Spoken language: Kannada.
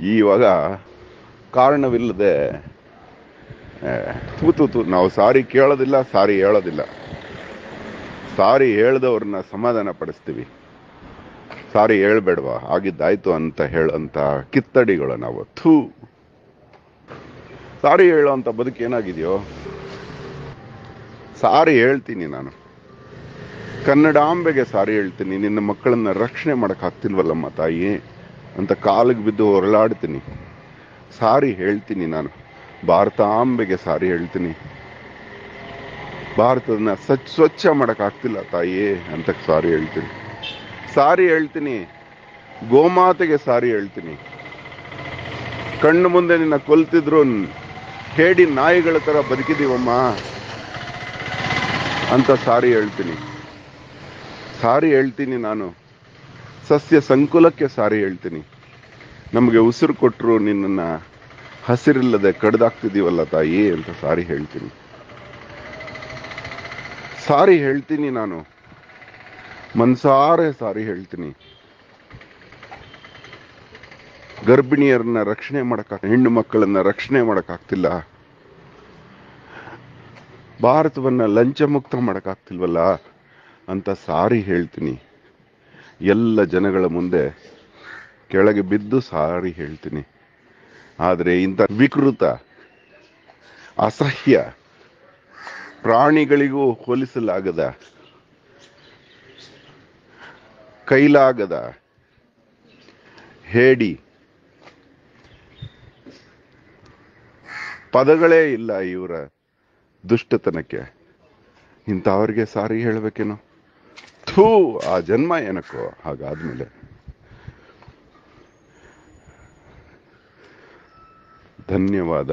ಇವಾಗ ಕಾರಣವಿಲ್ಲದೆ ತೂತು ನಾವು ಸಾರಿ ಕೇಳೋದಿಲ್ಲ, ಸಾರಿ ಹೇಳೋದಿಲ್ಲ. ಸಾರಿ ಹೇಳ್ದವ್ರನ್ನ ಸಮಾಧಾನ ಪಡಿಸ್ತೀವಿ. ಸಾರಿ ಹೇಳ್ಬೇಡ್ವಾ, ಆಗಿದ್ದಾಯ್ತು ಅಂತ ಹೇಳಂತ ಕಿತ್ತಡಿಗಳು ನಾವು. ಥೂ. ಸಾರಿ ಹೇಳೋ ಅಂತ ಬದುಕು ಏನಾಗಿದೆಯೋ? ಸಾರಿ ಹೇಳ್ತೀನಿ ನಾನು. ಕನ್ನಡಾಂಬೆಗೆ ಸಾರಿ ಹೇಳ್ತೀನಿ, ನಿನ್ನ ಮಕ್ಕಳನ್ನ ರಕ್ಷಣೆ ಮಾಡೋಕ್ಕಾಗ್ತಿಲ್ವಲ್ಲಮ್ಮ ತಾಯಿ? ಅಂತ ಕಾಲಿಗೆ ಬಿದ್ದು ಹೊರಳಾಡ್ತೀನಿ ಸಾರಿ ಹೇಳ್ತೀನಿ ನಾನು. ಭಾರತಾಂಬೆಗೆ ಸಾರಿ ಹೇಳ್ತೀನಿ. ಭಾರತದನ್ನ ಸ್ವಚ್ಛ ಸ್ವಚ್ಛ ಮಾಡೋಕ್ಕಾಗ್ತಿಲ್ಲ ಆಗ್ತಿಲ್ಲ ತಾಯಿ ಅಂತ ಸಾರಿ ಹೇಳ್ತೀನಿ. ಸಾರಿ ಹೇಳ್ತೀನಿ. ಗೋಮಾತೆಗೆ ಸಾರಿ ಹೇಳ್ತೀನಿ. ಕಣ್ಣು ಮುಂದೆ ನಿನ್ನ ಕೊಲ್ತಿದ್ರು ಹೇಡಿ ನಾಯಿಗಳ ತರ ಬದುಕಿದೀವಮ್ಮ ಅಂತ ಸಾರಿ ಹೇಳ್ತೀನಿ. ಸಾರಿ ಹೇಳ್ತೀನಿ ನಾನು. ಸಸ್ಯ ಸಂಕುಲಕ್ಕೆ ಸಾರಿ ಹೇಳ್ತೀನಿ. ನಮಗೆ ಉಸಿರು ಕೊಟ್ಟರು ನಿನ್ನನ್ನು ಹಸಿರಿಲ್ಲದೆ ಕಡ್ದಾಗ್ತಿದ್ದೀವಲ್ಲ ತಾಯಿ ಅಂತ ಸಾರಿ ಹೇಳ್ತೀನಿ. ಸಾರಿ ಹೇಳ್ತೀನಿ ನಾನು. ಮನ್ಸಾರೆ ಸಾರಿ ಹೇಳ್ತೀನಿ. ಗರ್ಭಿಣಿಯರನ್ನ ರಕ್ಷಣೆ ಮಾಡಕ್ಕ ಹೆಣ್ಣು ಮಕ್ಕಳನ್ನ ರಕ್ಷಣೆ ಮಾಡೋಕ್ಕಾಗ್ತಿಲ್ಲ. ಭಾರತವನ್ನ ಲಂಚ ಮುಕ್ತ ಮಾಡಕ್ಕಾಗ್ತಿಲ್ವಲ್ಲ ಅಂತ ಸಾರಿ ಹೇಳ್ತೀನಿ. ಎಲ್ಲ ಜನಗಳ ಮುಂದೆ ಕೆಳಗೆ ಬಿದ್ದು ಸಾರಿ ಹೇಳ್ತೀನಿ. ಆದರೆ ಇಂಥ ವಿಕೃತ, ಅಸಹ್ಯ ಪ್ರಾಣಿಗಳಿಗೂ ಹೋಲಿಸಲಾಗದ, ಕೈಲಾಗದ ಹೇಡಿ ಪದಗಳೇ ಇಲ್ಲ ಇವರ ದುಷ್ಟತನಕ್ಕೆ. ಇಂಥವ್ರಿಗೆ ಸಾರಿ ಹೇಳ್ಬೇಕೇನೋ? ಥೂ ಆ ಜನ್ಮ ಏನಕ್ಕೋ ಹಾಗಾದ್ಮೇಲೆ. ಧನ್ಯವಾದ.